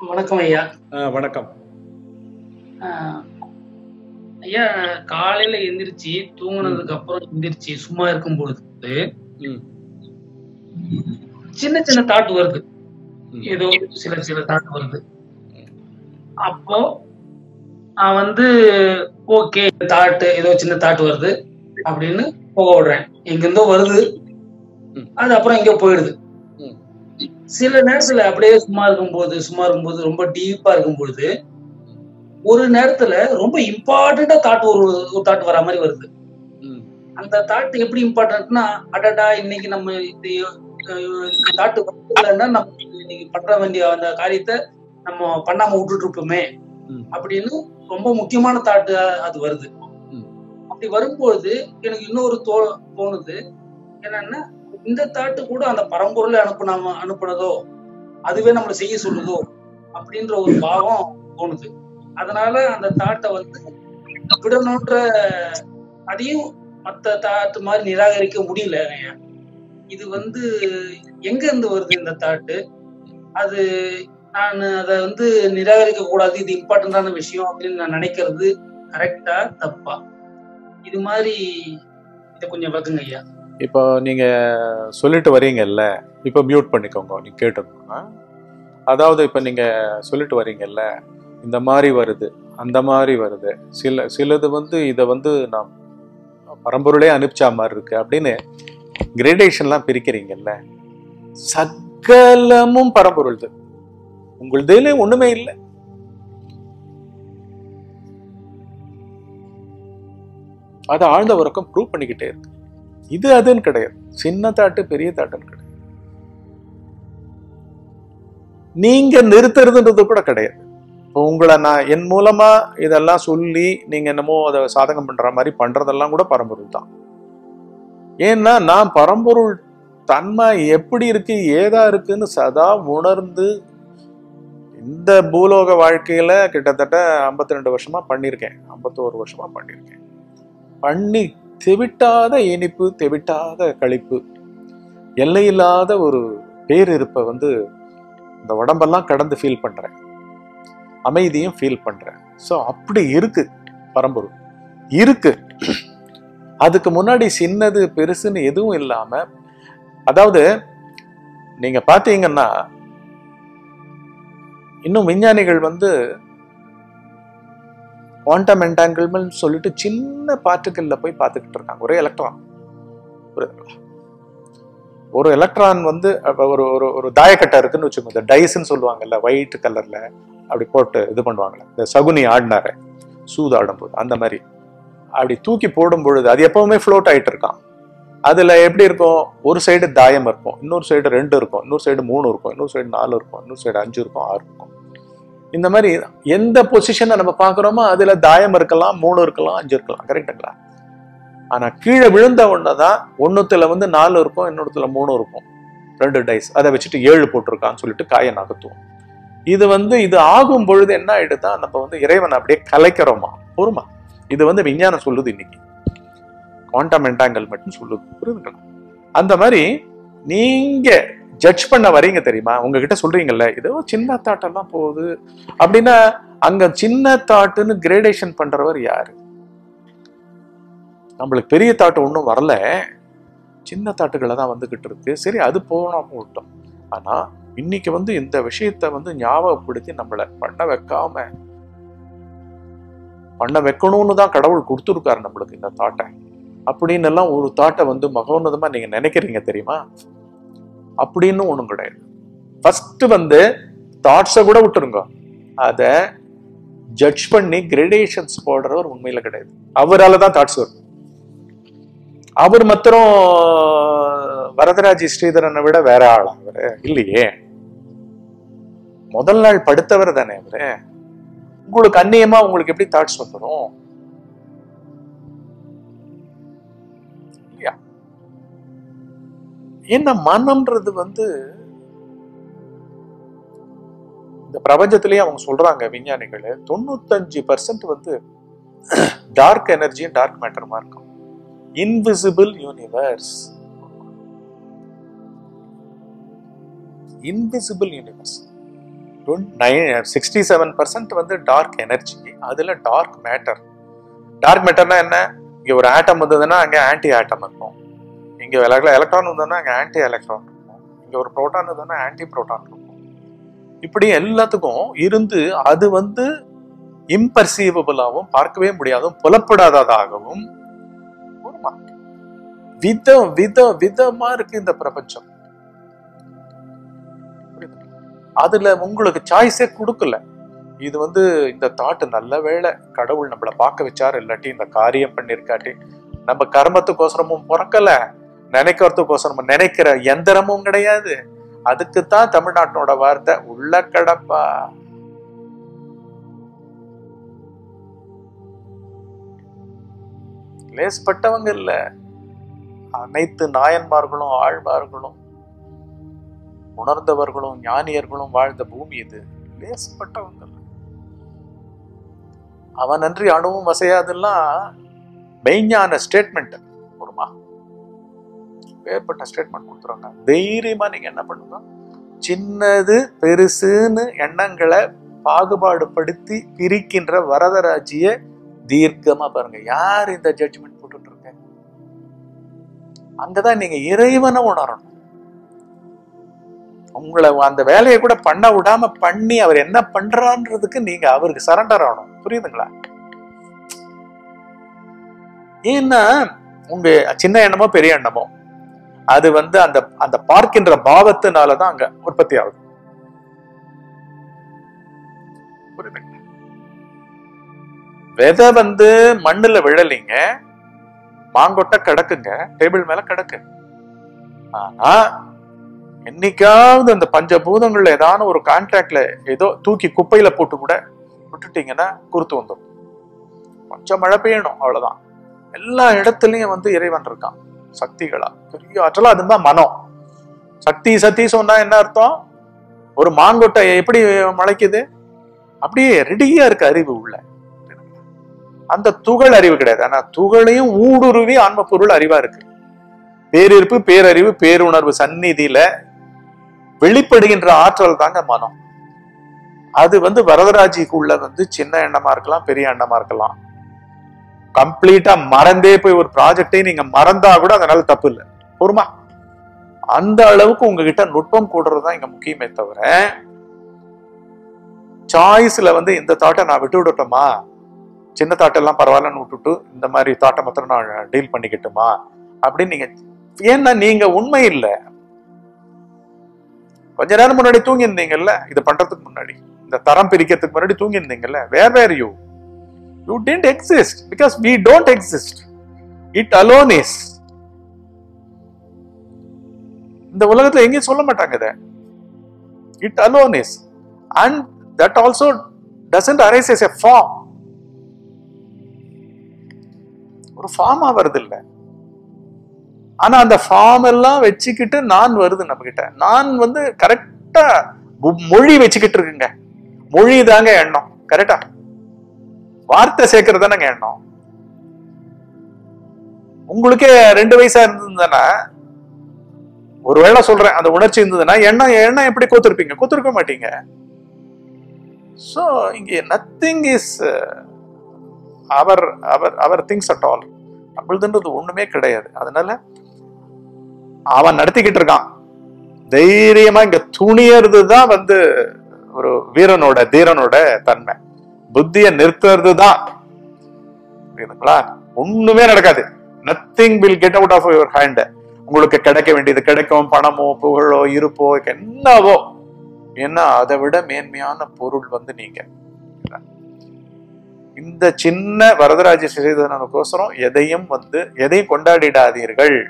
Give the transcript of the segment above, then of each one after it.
வணக்கம் ஐயா. வணக்கம். ஐயா காலையில எந்திரிச்சு தூங்குனதுக்கு அப்புறம் எந்திரிச்சு சும்மா இருக்கும் பொழுது சின்ன சின்ன தாட் வருது. ஏதோ சில சில தாட் வருது. அப்போ நான் வந்து ஓகே தாட் ஏதோ சின்ன தாட் வருது அப்படின்னு போக விடுறேன் எங்கிருந்தோ வருது. அது அப்புறம் எங்கேயோ போயிடுது. சில நேரத்துல அப்படியே சும்மா இருக்கும்போது சும்மா இருக்கும்போது ரொம்ப டீப்பா இருக்கும் பொழுது ஒரு நேரத்துல ரொம்ப இம்பார்ட்டண்டா தாட் ஒரு ஒரு தாட் வர மாதிரி வருது அந்த தாட் எப்படி இம்பார்ட்டன்ட்னா அடடா இன்னைக்கு நம்ம இது தாட்டு வரலன்னா நம்ம இன்னைக்கு பண்ண வேண்டிய அந்த காரியத்தை நம்ம பண்ணாம விட்டுட்டு இருப்போமே. அப்படின்னு ரொம்ப முக்கியமான தாட்டு அது வருது. அப்படி வரும்போது எனக்கு இன்னொரு தோ தோணுது. என்னன்னா இந்த தாட்டு கூட அந்த பரம்பொருளை அனுப்புனாம அனுப்புனதோ அதுவே நம்மளை செய்ய சொல்லுதோ அப்படின்ற ஒரு பாவம் தோணுது. அதனால அந்த தாட்டை வந்து விடணுன்ற அதையும் மத்த தாட்டு மாதிரி நிராகரிக்க முடியல. இது வந்து எங்க இருந்து வருது இந்த தாட்டு அது நான் அதை வந்து நிராகரிக்க கூடாது. இது இம்பார்ட்டன்டான விஷயம் அப்படின்னு நான் நினைக்கிறது கரெக்டா தப்பா? இது மாதிரி இதை கொஞ்சம் விளக்குங்க ஐயா. இப்போ நீங்க சொல்லிட்டு வரீங்கல்ல இப்போ மியூட் பண்ணிக்கோங்க நீங்க கேட்டுக்கோங்க. அதாவது இப்போ நீங்க சொல்லிட்டு வரீங்கல்ல இந்த மாதிரி வருது அந்த மாதிரி வருது. சில சிலது வந்து இதை வந்து நாம் பரம்பொருளே அனுப்பிச்சா மாதிரி இருக்கு அப்படின்னு கிரேடேஷன்லாம் பிரிக்கிறீங்கல்ல சகலமும் பரம்பொருள்து. உங்களுதுல ஒண்ணுமே இல்லை. அது ஆழ்ந்த உறக்கம் ப்ரூவ் பண்ணிக்கிட்டே இருக்கு. இது அதுன்னு கிடையாது. சின்ன தாட்டு பெரிய தாட்டுன்னு கிடையாது. நீங்க நிறுத்துறதுன்றது கூட கிடையாது. இப்போ உங்களை நான் என் மூலமா இதெல்லாம் சொல்லி நீங்க என்னமோ அதை சாதகம் பண்ற மாதிரி பண்றதெல்லாம் கூட பரம்பொருள் தான். ஏன்னா நான் பரம்பொருள் தன்மை எப்படி இருக்கு ஏதா இருக்குன்னு சதா உணர்ந்து இந்த பூலோக வாழ்க்கையில் கிட்டத்தட்ட 52 ரெண்டு வருஷமாக பண்ணியிருக்கேன். ஐம்பத்தோரு வருஷமாக பண்ணியிருக்கேன். பண்ணி தெவிட்டாத இனிப்பு தெவிட்டாத கழிப்பு எல்லையில்லாத ஒரு பேரிருப்பை வந்து இந்த உடம்பெல்லாம் கடந்து ஃபீல் பண்ணுறேன் அமைதியும் ஃபீல் பண்ணுறேன் ஸோ அப்படி இருக்கு பரம்பூர் இருக்கு. அதுக்கு முன்னாடி சின்னது பெருசுன்னு எதுவும் இல்லாமல் அதாவது நீங்கள் பார்த்தீங்கன்னா இன்னும் விஞ்ஞானிகள் வந்து குவாண்டம் என்டாங்கிள்மெண்ட் சொல்லிட்டு சின்ன பார்ட்டிக்கல்ல போய் பார்த்துக்கிட்டு இருக்காங்க. ஒரே எலக்ட்ரான் ஒரு எலக்ட்ரான் வந்து ஒரு ஒரு ஒரு தாயக்கட்டை இருக்குன்னு வச்சுக்கோங்க. இந்த டைஸ்ன்னு சொல்லுவாங்கல்ல ஒயிட் கலர்ல அப்படி போட்டு இது பண்ணுவாங்கல்ல. இந்த சகுனி ஆடினாரு. சூதாடும் போது அந்த மாதிரி. அப்படி தூக்கி போடும் பொழுது அது எப்பவுமே ஃப்ளோட் ஆயிட்டு இருக்கான். அதுல எப்படி இருக்கும்? ஒரு சைடு தாயம் இருக்கும் இன்னொரு சைடு ரெண்டு இருக்கும் இன்னொரு சைடு மூணு இருக்கும் இன்னொரு சைடு நாலு இருக்கும் இன்னொரு சைடு அஞ்சு இருக்கும் ஆறு இருக்கும். இந்த மாதிரி எந்த பொசிஷனை நம்ம பார்க்குறோமோ அதுல தாயம் இருக்கலாம் மூணு இருக்கலாம் அஞ்சு இருக்கலாம் கரெக்டுங்களா ஆனா கீழே விழுந்த ஒன்று தான் ஒன்னுத்துல வந்து நாலு இருக்கும் இன்னொருத்துல மூணு இருக்கும். ரெண்டு டைஸ் அதை வச்சுட்டு ஏழு போட்டிருக்கான்னு சொல்லிட்டு காயை நகர்த்துவோம். இது வந்து இது ஆகும் பொழுது என்ன ஆயிடுதா நம்ம வந்து இறைவனை அப்படியே கலைக்கிறோமா? பொறுமா. இது வந்து விஞ்ஞானம் சொல்லுது இன்னைக்கு. குவாண்டம் என்டாங்கல்மெண்ட்னு சொல்லுது புரியுதுங்களா? அந்த மாதிரி நீங்க ஜட்ஜ் பண்ண வரீங்க தெரியுமா? உங்ககிட்ட சொல்றீங்கல்ல ஏதோ சின்ன தாட்டெல்லாம் போகுது. அப்படின்னா அங்க சின்ன தாட்டுன்னு கிரேடேஷன் பண்றவர் யாரு? நம்மளுக்கு பெரிய தாட்டு ஒன்றும் வரல. சின்ன தாட்டுகளை தான் வந்துகிட்டு இருக்கு. சரி அது போனோம் விட்டோம் ஆனா இன்னைக்கு வந்து இந்த விஷயத்த வந்து ஞாபகப்படுத்தி நம்மளை பண்ண வைக்காம பண்ண வைக்கணும்னு தான் கடவுள் கொடுத்துருக்காரு நம்மளுக்கு இந்த தாட்டை. அப்படின்னு எல்லாம் ஒரு தாட்டை வந்து மகோன்னதமா நீங்க நினைக்கிறீங்க தெரியுமா? அப்படின்னு ஒண்ணும் கிடையாது. ஃபர்ஸ்ட் வந்து தாட்ஸை கூட விட்டுருங்க. அத ஜட்ஜ் பண்ணி கிரேடேஷன்ஸ் போடுறவர் உண்மையில கிடையாது. அவரால தான் தாட்ஸ் வரும். அவர் மாத்திரம் வரதராஜி ஸ்ரீதரனை விட வேற ஆளா அவரு? இல்லையே. முதல் நாள் படுத்தவர் தானே அவரு? உங்களுக்கு அந்நியமா உங்களுக்கு எப்படி தாட்ஸ் வந்துடும் ஏன்னா மனம்ன்றது வந்து இந்த பிரபஞ்சத்திலேயே அவங்க சொல்றாங்க விஞ்ஞானிகள் தொண்ணூத்தஞ்சு பர்சன்ட் வந்து டார்க் எனர்ஜியும் டார்க் மேட்டருமா இருக்கும். Invisible universe invisible universe sixty seven percent வந்து டார்க் எனர்ஜி அதுல டார்க் மேட்டர் டார்க் மேட்டர்னா என்ன? இங்க ஒரு ஆட்டம் வந்ததுன்னா அங்க ஆன்டி ஆட்டம் இருக்கும். இங்க எலக்ட்ரான் வந்ததுன்னா அங்கே ஆன்டி எலக்ட்ரான் இருக்கும் இங்கே ஒரு ப்ரோட்டான் இருந்ததுன்னா ஆன்டி ப்ரோட்டான் இருக்கும் இப்படி எல்லாத்துக்கும் இருந்து அது வந்து இம்பர்சீவபிளாகவும் பார்க்கவே முடியாதும் புலப்படாததாகவும் ஒரு மா- விதம் விதம் விதமா இருக்கு இந்த பிரபஞ்சம். அதுல உங்களுக்கு சாய்ஸே கொடுக்கல. இது வந்து இந்த தாட்டு நல்ல வேலை கடவுள் நம்மளை பார்க்க வச்சாரு இல்லாட்டி இந்த காரியம் பண்ணிருக்காட்டி நம்ம கர்மத்துக்கோசரமும் பிறக்கல. நினைக்கிறதுக்கோசரமும் நினைக்கிற எந்திரமும் கிடையாது. அதுக்குத்தான் தமிழ்நாட்டோட வார்த்தை உள்ள கடப்பா லேஸ்பட்டவங்க இல்ல. அனைத்து நாயன்மார்களும் ஆழ்வார்களும் உணர்ந்தவர்களும் ஞானியர்களும் வாழ்ந்த பூமி இது. லேஸ்பட்டவங்க அவன் நன்றி அணுவும் வசையாதெல்லாம் மெய்ஞான ஸ்டேட்மெண்ட் வேறுபட்ட ஸ்டேட்மெண்ட் கொடுத்துருவாங்க. தைரியமா நீங்க என்ன பண்ணுங்க? சின்னது பெருசுன்னு எண்ணங்களை பாகுபாடுபடுத்தி பிரிக்கின்ற வரதராஜிய தீர்க்கமா பாருங்க. யார் இந்த ஜட்ஜ்மெண்ட் போட்டுட்டு இருக்க? அங்கதான் நீங்க இறைவனை உணரணும். உங்களை அந்த வேலையை கூட பண்ண விடாம பண்ணி அவர் என்ன பண்றான்றதுக்கு நீங்க அவருக்கு சரண்டர் ஆகணும். புரியுதுங்களா? ஏன்னா உங்க சின்ன எண்ணமோ பெரிய எண்ணமோ அது வந்து அந்த அந்த பார்க்கின்ற பாவத்தினாலதான் அங்க உற்பத்தி ஆகுது. விதை வந்து மண்ணுல விழலிங்க மாங்கொட்டை கிடக்குங்க டேபிள் மேல கிடக்கு. ஆனா என்னைக்காவது அந்த பஞ்சபூதங்கள்ல ஏதான ஒரு கான்ட்ராக்ட்ல ஏதோ தூக்கி குப்பையில போட்டு கூட விட்டுட்டீங்கன்னா குறுத்து வந்துடும். கொஞ்சம் மழை பெய்யணும் அவ்வளவுதான். எல்லா இடத்துலயும் வந்து இறைவன் இருக்கான். சக்திகளா? பெரிய ஆற்றலா அதுதான் மனம். சக்தி சக்தி சொன்னா என்ன அர்த்தம்? ஒரு மாங்கொட்டை எப்படி முளைக்குது? அப்படியே ரெடியா இருக்கு அறிவு உள்ள. அந்த துகள் அறிவு கிடையாது. ஆனா துகளையும் ஊடுருவி ஆன்ம பொருள் அறிவா இருக்கு. பேரிருப்பு பேரறிவு பேருணர்வு சந்நிதியில வெளிப்படுகின்ற ஆற்றல் தாங்க மனம். அது வந்து வரதராஜிக்குள்ள வந்து சின்ன எண்ணமா இருக்கலாம் பெரிய எண்ணமா இருக்கலாம். கம்ப்ளீட்டா மறந்தே போய் ஒரு ப்ராஜெக்டை நீங்க மறந்தா கூட அதனால தப்பு இல்லை. பொறுமா? அந்த அளவுக்கு உங்ககிட்ட நுட்பம் கூடுறதுதான் இங்க முக்கியமே தவிர சாய்ஸ்ல வந்து இந்த தாட்டை நான் விட்டு விடட்டுமா? சின்ன தாட்டெல்லாம் பரவாயில்லன்னு விட்டுட்டு இந்த மாதிரி தாட்டை மாத்திரம் நான் டீல் பண்ணிக்கட்டுமா? அப்படின்னு நீங்க ஏன்னா நீங்க உண்மை இல்லை. கொஞ்ச நேரம் முன்னாடி தூங்கியிருந்தீங்கல்ல? இதை இது பண்றதுக்கு முன்னாடி. இந்த தரம் பிரிக்கிறதுக்கு முன்னாடி தூங்கியிருந்தீங்கல்ல? Where where you you didn't exist because we don't exist it alone is இந்த உலகத்துல எங்கேயும் சொல்ல மாட்டாங்க இதை. It alone is and that also doesn't arise as a form ஒரு ஃபார்மா வருது இல்லை ஆனா அந்த ஃபார்ம் எல்லாம் வச்சுக்கிட்டு நான் வருது நம்ம கிட்ட நான் வந்து கரெக்டா மொழி வச்சுக்கிட்டு இருக்குங்க. மொழி தாங்க எண்ணம். கரெக்டா வார்த்தை சேர்க்கறது தானங்க எண்ணம். உங்களுக்கே ரெண்டு வயசா இருந்ததுன்னா ஒருவேளை சொல்றேன் அந்த உணர்ச்சி இருந்ததுன்னா எண்ணம் எண்ணம் எப்படி கோத்திருப்பீங்க? கோத்திருக்க மாட்டீங்க. சோ இங்க nothing is our our our things at all நம்மளதுன்றது ஒண்ணுமே கிடையாது. அதனால அவன் நடத்திக்கிட்டு இருக்கான். தைரியமா இங்க துணியறது தான் வந்து ஒரு வீரனோட தீரனோட தன்மை. புத்திய நிறுத்துறது தான் புரியுதுங்களா? ஒண்ணுமே நடக்காது. Nothing will get out of your hand உங்களுக்கு கிடைக்க வேண்டியது கிடைக்கும். பணமோ புகழோ இருப்போ என்னவோ. ஏன்னா அதை விட மேன்மையான பொருள் வந்து நீங்க. இந்த சின்ன வரதராஜ சிறைதனுக்கோசரம் எதையும் வந்து எதையும் கொண்டாடிடாதீர்கள்.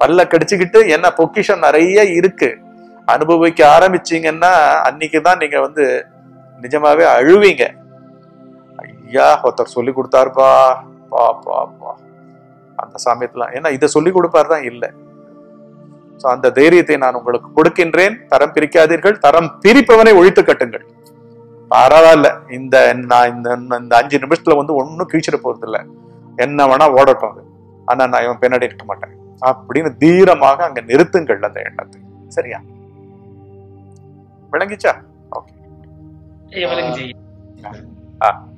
பல்ல கடிச்சுக்கிட்டு என்ன பொக்கிஷம் நிறைய இருக்கு. அனுபவிக்க ஆரம்பிச்சீங்கன்னா அன்னைக்குதான் நீங்க வந்து நிஜமாவே அழுவீங்க. ஐயா ஒருத்தர் சொல்லி கொடுத்தாருப்பா. பா பா பா. அந்த சமயத்துல ஏன்னா இதை சொல்லி கொடுப்பாரு தான் இல்லை. ஸோ அந்த தைரியத்தை நான் உங்களுக்கு கொடுக்கின்றேன். தரம் பிரிக்காதீர்கள். தரம் பிரிப்பவனை ஒழித்து கட்டுங்கள். பரவாயில்ல. இந்த நான் இந்த இந்த அஞ்சு நிமிஷத்துல வந்து ஒன்றும் கீழ்ச்சிட போறது இல்லை என்ன வேணா ஓடட்டும் அது. ஆனா நான் இவன் பின்னாடி இருக்க மாட்டேன். அப்படின்னு தீரமாக அங்க நிறுத்துங்கள் அந்த எண்ணத்தை. சரியா? விளங்கிச்சா? ये वाला चाहिए हाँ